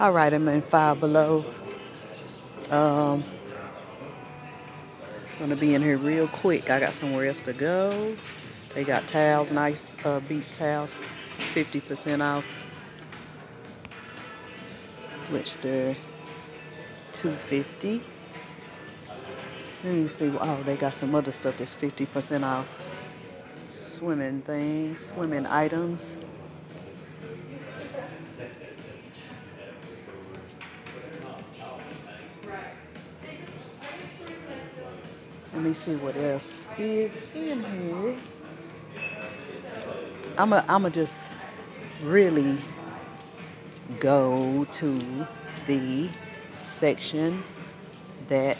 All right, I'm in Five Below. Um, gonna be in here real quick. I got somewhere else to go. They got towels, nice uh, beach towels, 50% off. Which they're 250 Let me see. Oh, they got some other stuff that's 50% off. Swimming things, swimming items. Let me see what else is in here. I'm I'm a just really go to the section that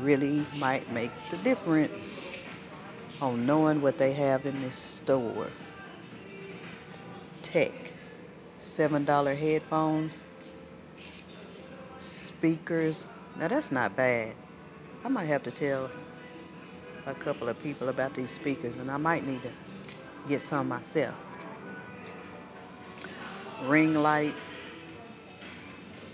really might make the difference on knowing what they have in this store. Tech, $7 headphones, speakers. Now that's not bad. I might have to tell a couple of people about these speakers, and I might need to get some myself. Ring lights.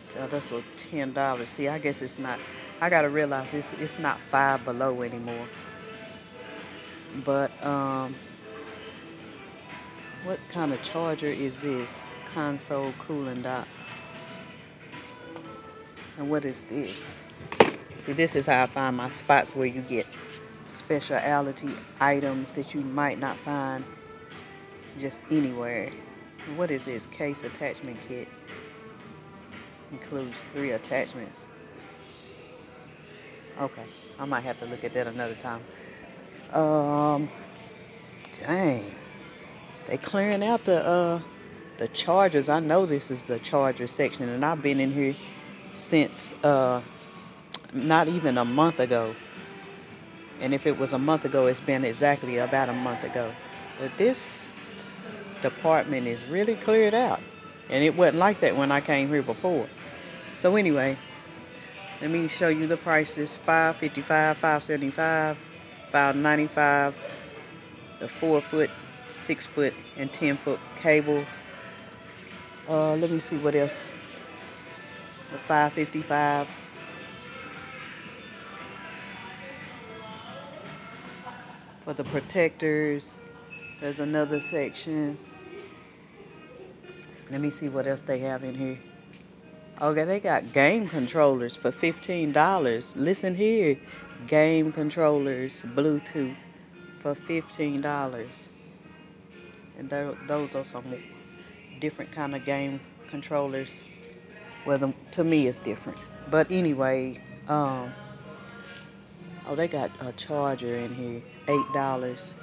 So that's a ten dollars. See, I guess it's not. I gotta realize it's it's not five below anymore. But um, what kind of charger is this? Console cooling dock. And what is this? See, this is how I find my spots where you get specialty items that you might not find just anywhere. What is this? Case attachment kit. Includes three attachments. Okay, I might have to look at that another time. Um, dang, they clearing out the uh the chargers. I know this is the charger section, and I've been in here since uh not even a month ago. And if it was a month ago, it's been exactly about a month ago. But this department is really cleared out. And it wasn't like that when I came here before. So anyway, let me show you the prices. 555 575 595 the 4 foot, 6 foot, and 10 foot cable. Uh, let me see what else. The 555 for the protectors. There's another section. Let me see what else they have in here. Okay, they got game controllers for $15. Listen here. Game controllers, Bluetooth for $15. And those are some different kind of game controllers. Well, the, to me, it's different. But anyway, um, Oh, they got a charger in here. Eight dollars.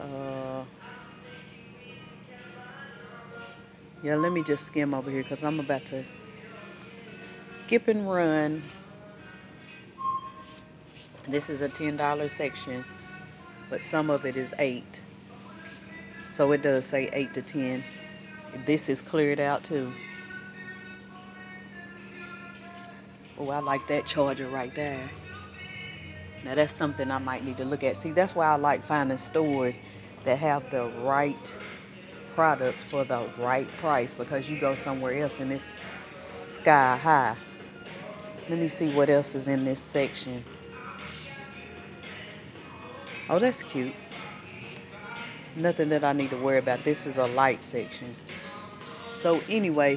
Uh, yeah, let me just skim over here because I'm about to skip and run. This is a $10 section, but some of it is 8 So it does say 8 to 10 This is cleared out too. Oh, I like that charger right there. Now that's something I might need to look at. See, that's why I like finding stores that have the right products for the right price because you go somewhere else and it's sky high. Let me see what else is in this section. Oh, that's cute. Nothing that I need to worry about. This is a light section. So anyway,